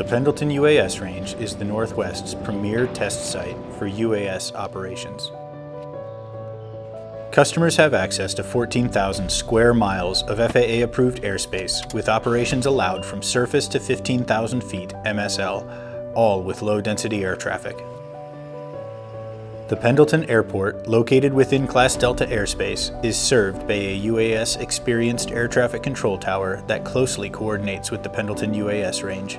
The Pendleton UAS Range is the Northwest's premier test site for UAS operations. Customers have access to 14,000 square miles of FAA approved airspace with operations allowed from surface to 15,000 feet MSL, all with low density air traffic. The Pendleton Airport, located within Class Delta airspace, is served by a UAS experienced air traffic control tower that closely coordinates with the Pendleton UAS range.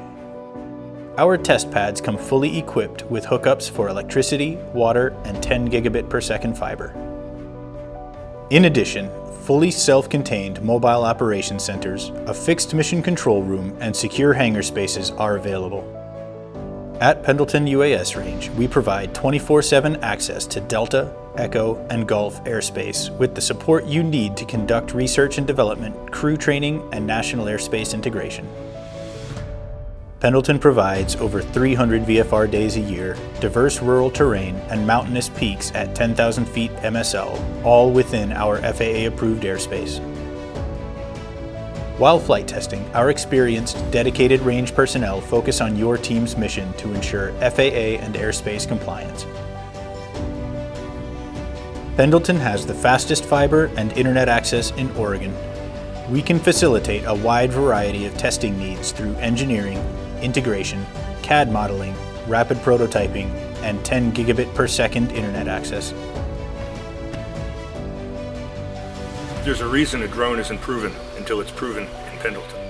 Our test pads come fully equipped with hookups for electricity, water, and 10 gigabit per second fiber. In addition, fully self-contained mobile operation centers, a fixed mission control room, and secure hangar spaces are available. At Pendleton UAS Range, we provide 24-7 access to Delta, Echo, and Golf airspace with the support you need to conduct research and development, crew training, and national airspace integration. Pendleton provides over 300 VFR days a year, diverse rural terrain, and mountainous peaks at 10,000 feet MSL, all within our FAA-approved airspace. While flight testing, our experienced, dedicated range personnel focus on your team's mission to ensure FAA and airspace compliance. Pendleton has the fastest fiber and internet access in Oregon. We can facilitate a wide variety of testing needs through engineering, integration, CAD modeling, rapid prototyping, and 10 gigabit per second internet access. There's a reason a drone isn't proven until it's proven in Pendleton.